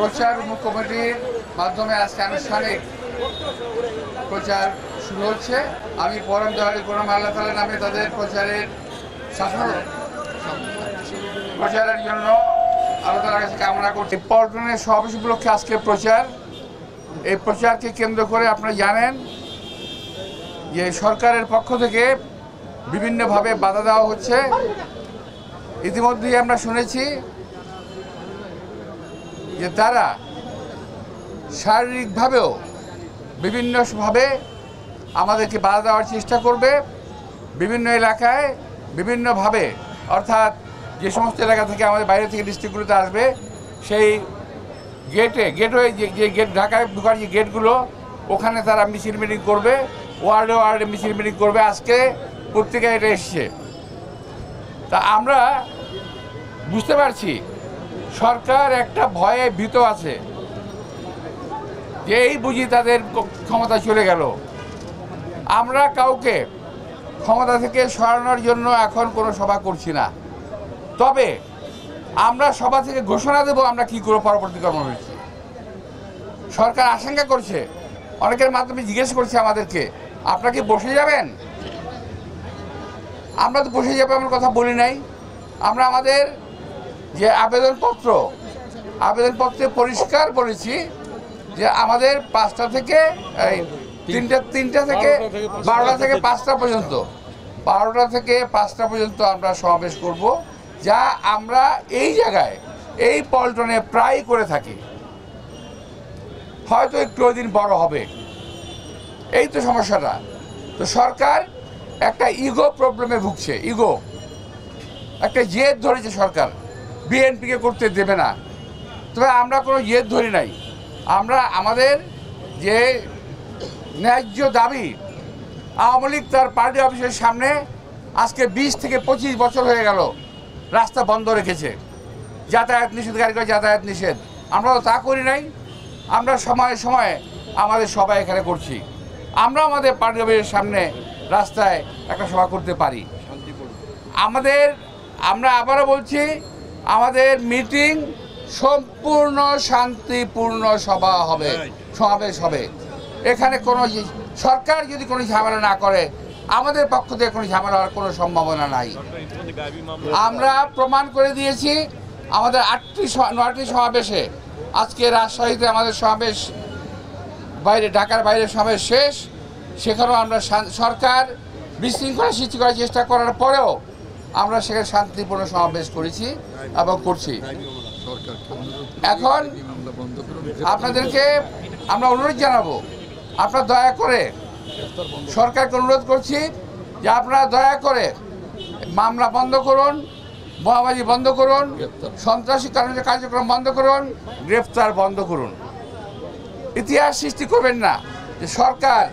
প্রচার উন্মুখ কমিটির মাধ্যমে আজকে আনুষ্ঠানিক প্রচার শুরু হচ্ছে। আমি পরম দয়ালু করম আল্লাহ তালের নামে তাদের প্রচারের শাসন প্রচারের জন্য আল্লাহ তালার কাছে কামনা করছি। পল্টনের সমাবেশ উপলক্ষে আজকে প্রচার। এই প্রচারকে কেন্দ্র করে আপনারা জানেন যে সরকারের পক্ষ থেকে বিভিন্নভাবে বাধা দেওয়া হচ্ছে। ইতিমধ্যেই আমরা শুনেছি যে তারা শারীরিকভাবেও বিভিন্নভাবে আমাদেরকে বাধা দেওয়ার চেষ্টা করবে, বিভিন্ন এলাকায় বিভিন্নভাবে অর্থাৎ যে সমস্ত এলাকা থেকে আমাদের বাইরে থেকে ডিস্ট্রিক্টগুলোতে আসবে, সেই গেটে গেটওয়ে যে যে গেট ঢাকায় ঢোকার যে গেটগুলো ওখানে তারা মিছিল মিটিং করবে ওয়ার্ডে ওয়ার্ডে মিছিল মিটিং করবে, আজকে পত্রিকায় এটা এসছে। তা আমরা বুঝতে পারছি সরকার একটা ভয়ে ভীত আছে যে এই বুঝি তাদের ক্ষমতা চলে গেল। আমরা কাউকে ক্ষমতা থেকে সরানোর জন্য এখন কোনো সভা করছি না। তবে আমরা সভা থেকে ঘোষণা দেব আমরা কি করব পরবর্তী কর্মসূচি। সরকার আশঙ্কা করছে, অনেকের মাধ্যমে জিজ্ঞেস করছে আমাদেরকে, আপনারা কি বসে যাবেন? আমরা তো বসে যাব এমন কথা বলি নাই। আমরা আমাদের যে আবেদনপত্র আবেদনপত্রে পরিষ্কার বলেছি যে আমাদের পাঁচটা থেকে এই তিনটা তিনটা থেকে বারোটা থেকে পাঁচটা পর্যন্ত। বারোটা থেকে পাঁচটা পর্যন্ত আমরা সমাবেশ করব যা আমরা এই জায়গায় এই পল্টনে প্রায় করে থাকি। হয়তো একটু ওই দিন বড় হবে। এই তো সমস্যাটা। তো সরকার একটা ইগো প্রবলেমে ভুগছে ইগো। একটা জেদ ধরেছে সরকার। বিএনপিকে করতে দেবে না। তবে আমরা কোনো জেদ ধরি নাই। আমরা আমাদের যে ন্যায্য দাবি আওয়ামী লীগ তার পার্টি অফিসের সামনে আজকে বিশ থেকে পঁচিশ বছর হয়ে গেল রাস্তা বন্ধ রেখেছে। যাতায়াত নিষেধ গাড়ি করে যাতায়াত নিষেধ। আমরা তো তা করি নাই। আমরা সময়ে সময়ে আমাদের সবাই এখানে করছি। আমরা আমাদের পার্টি অফিসের সামনে রাস্তায় একটা সভা করতে পারি। আমাদের আমরা আবারও বলছি আমাদের মিটিং সম্পূর্ণ শান্তিপূর্ণ সভা হবে। সমাবেশ হবে। এখানে কোনো সরকার যদি কোনো ঝামেলা না করে, আমাদের পক্ষ থেকে কোনো ঝামেলা হওয়ার কোনো সম্ভাবনা নাই। আমরা প্রমাণ করে দিয়েছি, আমাদের আটটি নয়টি সমাবেশে, আজকে রাজশাহীতে আমাদের সমাবেশ, বাইরে ঢাকার বাইরে সমাবেশ শেষ। সেখানেও আমরা সরকার বিশৃঙ্খলা সৃষ্টি করার চেষ্টা করার পরেও আমরা সেখানে শান্তিপূর্ণ সমাবেশ করেছি এবং করছি। এখন আপনাদেরকে আমরা অনুরোধ জানাব আপনারা দয়া করে সরকারকে অনুরোধ করছি যে আপনারা দয়া করে মামলা বন্ধ করুন বোমাবাজি বন্ধ করুন সন্ত্রাসী কারণে কার্যক্রম বন্ধ করুন গ্রেফতার বন্ধ করুন। ইতিহাস সৃষ্টি করবেন না যে সরকার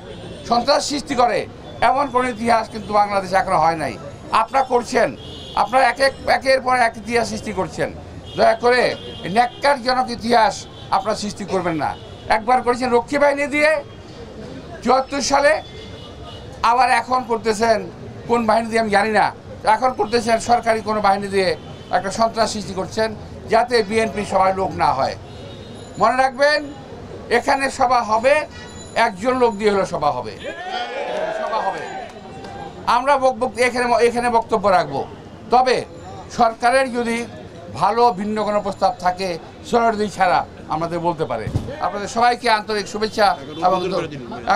সন্ত্রাস সৃষ্টি করে এমন কোনো ইতিহাস কিন্তু বাংলাদেশে এখনও হয় নাই। আপনারা করছেন। আপনারা এক এক একের পর এক ইতিহাস সৃষ্টি করছেন। দয়া করে ন্যাক্কারজনক ইতিহাস আপনারা সৃষ্টি করবেন না। একবার করেছেন রক্ষী বাহিনী দিয়ে চুয়াত্তর সালে আবার এখন করতেছেন কোন বাহিনী দিয়ে আমি জানি না। এখন করতেছেন সরকারি কোনো বাহিনী দিয়ে একটা সন্ত্রাস সৃষ্টি করছেন যাতে বিএনপি সবাই লোক না হয়। মনে রাখবেন, এখানে সভা হবে, একজন লোক দিয়ে হলো সভা হবে। সভা হবে। আমরা এখানে এখানে বক্তব্য রাখব। তবে সরকারের যদি ভালো ভিন্ন কোনো প্রস্তাব থাকে সরদি ছাড়া, আমাদের বলতে পারে। আপনাদের সবাইকে আন্তরিক শুভেচ্ছা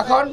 এখন